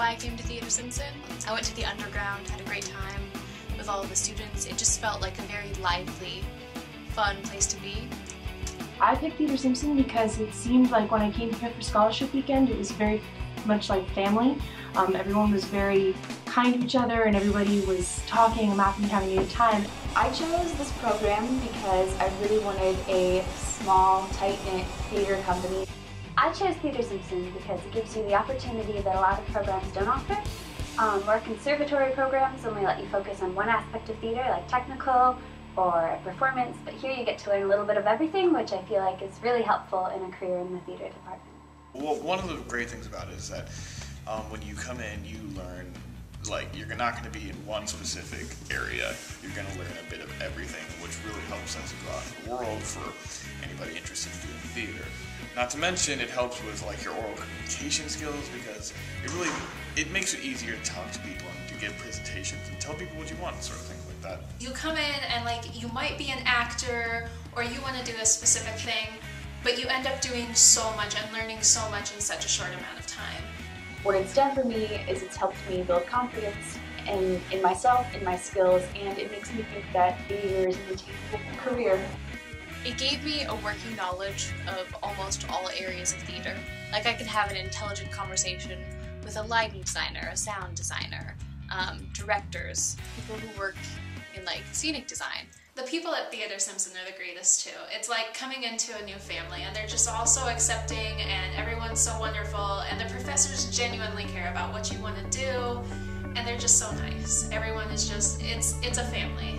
why I came to Theatre Simpson. I went to the underground, had a great time with all of the students. It just felt like a very lively, fun place to be. I picked Theatre Simpson because it seemed like when I came here for scholarship weekend, it was very much like family. Um, everyone was very kind to each other and everybody was talking and laughing and having a good time. I chose this program because I really wanted a small, tight-knit theater company. I chose Theatre Simpson because it gives you the opportunity that a lot of programs don't offer. Um, more conservatory programs only let you focus on one aspect of theater, like technical or performance, but here you get to learn a little bit of everything, which I feel like is really helpful in a career in the theater department. Well, one of the great things about it is that um, when you come in, you learn like you're not going to be in one specific area. You're going to learn a bit of everything, which really helps you go out in the world for anybody interested in doing theater. Not to mention, it helps with like your oral communication skills because it really it makes it easier to talk to people and to give presentations and tell people what you want, sort of things like that. You come in and like you might be an actor or you want to do a specific thing, but you end up doing so much and learning so much in such a short amount of time. What it's done for me is it's helped me build confidence in, in myself, in my skills, and it makes me think that theater is an attainable career. It gave me a working knowledge of almost all areas of theater. Like I could have an intelligent conversation with a lighting designer, a sound designer, um, directors, people who work in like scenic design. The people at Theatre Simpson are the greatest too. It's like coming into a new family and they're just all so accepting and everyone's so wonderful and the professors genuinely care about what you want to do and they're just so nice. Everyone is just, it's, it's a family.